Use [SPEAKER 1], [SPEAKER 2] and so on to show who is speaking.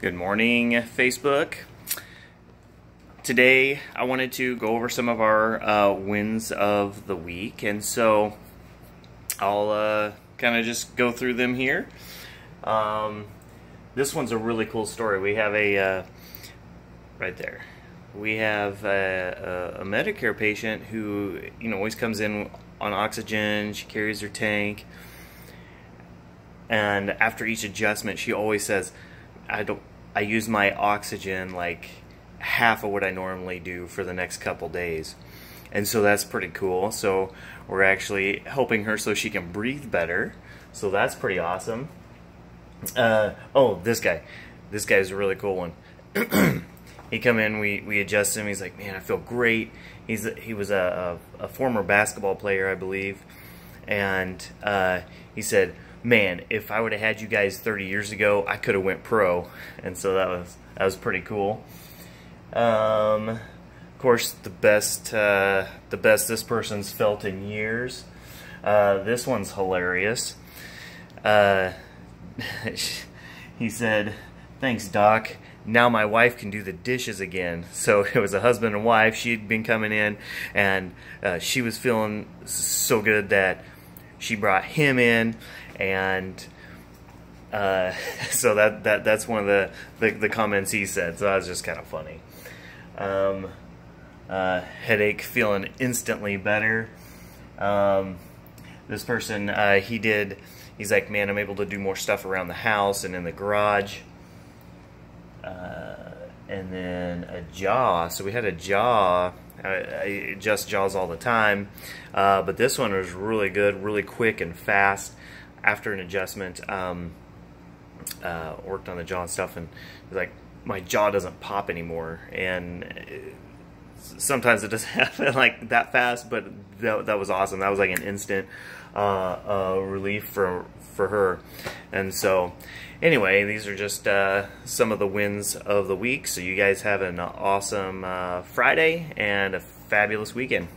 [SPEAKER 1] Good morning, Facebook. Today, I wanted to go over some of our uh, wins of the week, and so I'll uh, kind of just go through them here. Um, this one's a really cool story. We have a, uh, right there, we have a, a, a Medicare patient who, you know, always comes in on oxygen, she carries her tank, and after each adjustment, she always says, I don't, I use my oxygen like half of what I normally do for the next couple days. And so that's pretty cool. So we're actually helping her so she can breathe better. So that's pretty awesome. Uh, oh, this guy. This guy's a really cool one. he come in, we, we adjust him. He's like, man, I feel great. He's he was a, a, a former basketball player, I believe, and uh, he said, man, if I would have had you guys 30 years ago, I could have went pro, and so that was that was pretty cool. Um, of course, the best uh, the best this person's felt in years. Uh, this one's hilarious. Uh, he said, "Thanks, Doc." now my wife can do the dishes again. So it was a husband and wife. She'd been coming in, and uh, she was feeling so good that she brought him in, and uh, so that that that's one of the, the, the comments he said. So that was just kind of funny. Um, uh, headache feeling instantly better. Um, this person uh, he did. He's like, man, I'm able to do more stuff around the house and in the garage. Uh, and then a jaw. So we had a jaw. I, adjust jaws all the time, uh, but this one was really good, really quick and fast. After an adjustment, um, uh, worked on the jaw and stuff, and like my jaw doesn't pop anymore. And uh, sometimes it doesn't happen like that fast, but that, that was awesome. That was like an instant uh, uh, relief for for her. And so, anyway, these are just uh, some of the wins of the week. So you guys have an awesome uh, Friday and a fabulous weekend.